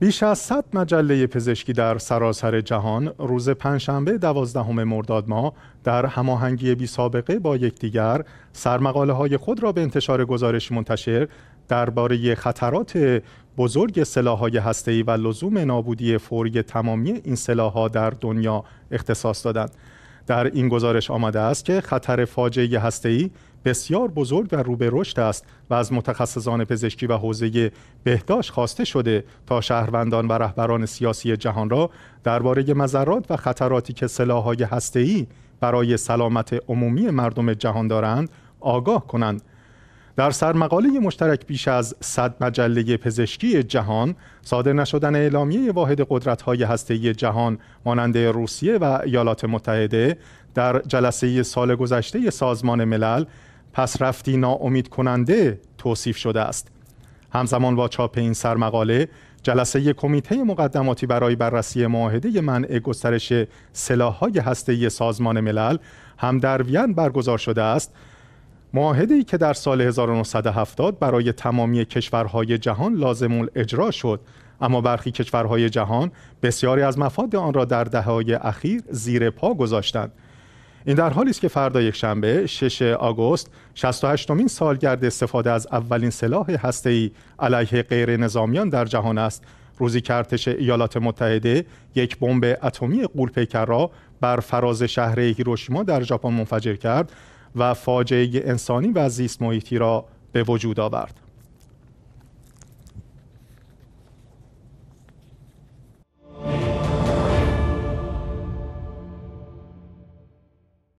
بیش از 100 مجله پزشکی در سراسر جهان روز پنجشنبه دوازدهم مرداد ماه در هماهنگی بی سابقه با یکدیگر سرمقاله های خود را به انتشار گزارش منتشر درباره خطرات بزرگ سلاح‌های هسته‌ای و لزوم نابودی فوری تمامی این سلاح‌ها در دنیا اختصاص دادند. در این گزارش آمده است که خطر فاجعه هسته‌ای بسیار بزرگ و رو به رشد است و از متخصصان پزشکی و حوزه بهداشت خواسته شده تا شهروندان و رهبران سیاسی جهان را درباره مذرات و خطراتی که سلاح‌های هسته‌ای برای سلامت عمومی مردم جهان دارند آگاه کنند. در سرمقاله مشترک بیش از 100 مجله پزشکی جهان صادر نشدن اعلامیه واحد قدرت‌های هسته‌ای جهان مانند روسیه و ایالات متحده در جلسه سال گذشته سازمان ملل پس رفتی ناامید کننده توصیف شده است. همزمان با چاپ این سرمقاله جلسه کمیته مقدماتی برای بررسی معاهده منع گسترش سلاح‌های هسته‌ای سازمان ملل هم در وین برگزار شده است. معاهده ای که در سال 1970 برای تمامی کشورهای جهان لازم اجرا شد. اما برخی کشورهای جهان بسیاری از مفاد آن را در دهه‌های اخیر زیر پا گذاشتند. این در حالی است که فردا یک شنبه 6 آگوست 68 مین سالگرد استفاده از اولین سلاح هسته‌ای علیه غیر نظامیان در جهان است. روزی که ارتش ایالات متحده یک بمب اتمی قولپیکر را بر فراز شهر هیروشیما در ژاپن منفجر کرد و فاجعه انسانی و زیست محیطی را به وجود آورد.